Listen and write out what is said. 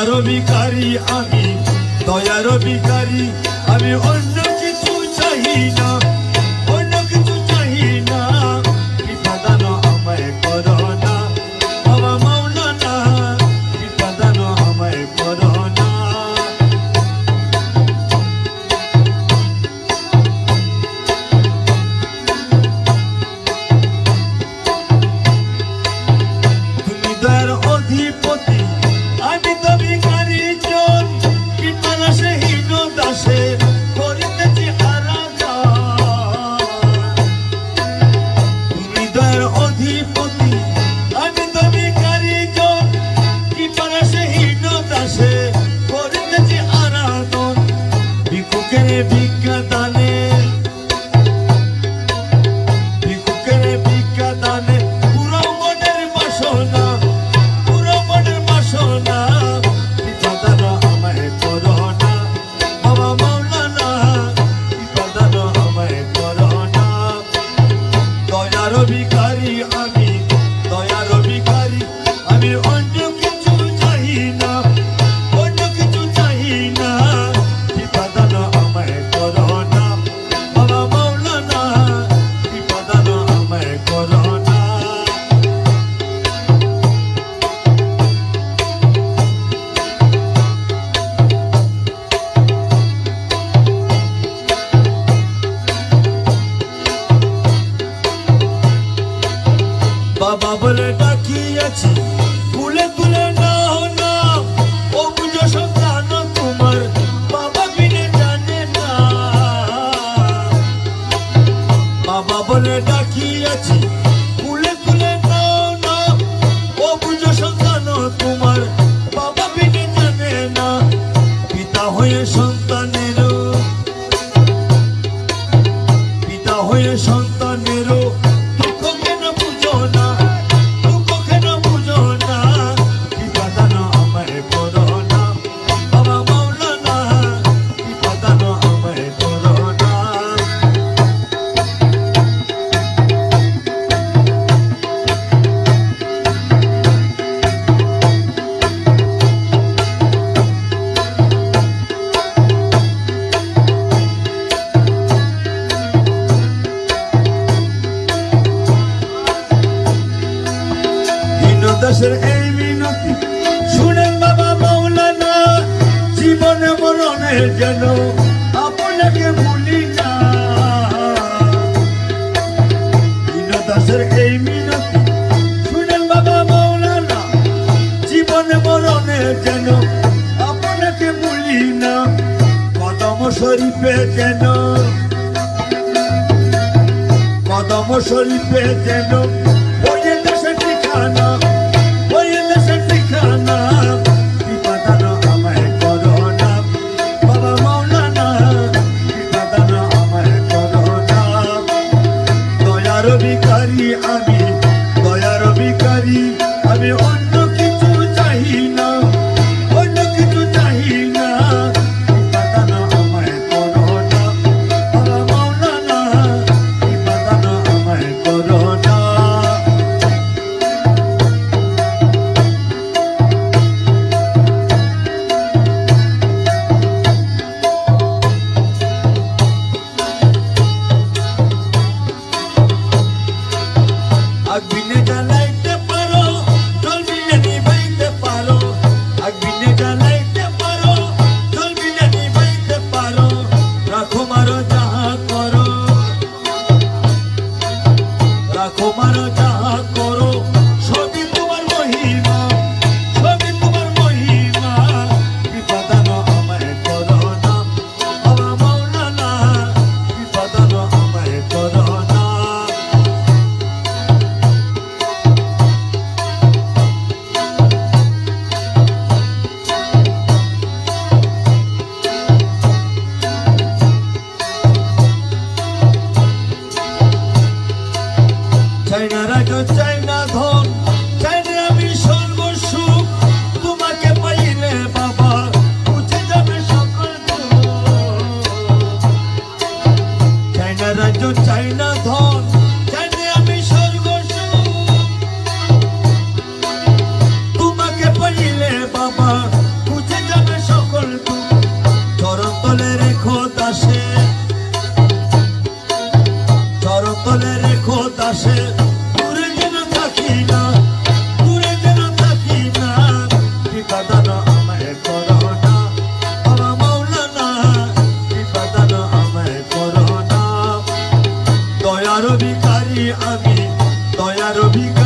ভিকারি আমি দয়ার বিকারী আমি অন্য বাবা বলে ডাকিয়াছি। তুলে তুলে নাও না ও বুঝো সন্তান তোমার, বাবা বিনে জানে না। বাবা বলে ডাকিয়াছি তুলে নাও না ও বুঝো সন্তান তোমার, বাবা বিনে জানে না। পিতা হয়ে সন্তানেরও দাসের এই মিনতি শুনেন বাবা মাওলানা, জীবনে মরণে যেন আপনাকে ভুলি না। দাসের এই মিনতি শুনেন বাবা মাওলানা, জীবনে মরণে যেন আপনাকে ভুলি না। কদম শরীফে যেন, কদম শরীফে যেন army. I've been তারা কেউ চাই না ধন চাই না আমি সর্বসুখ। তোমাকে পাইলে বাবা, বুঝে যাবে সকল চাই না রাজ্য চাই না ধন i don't Nairobi.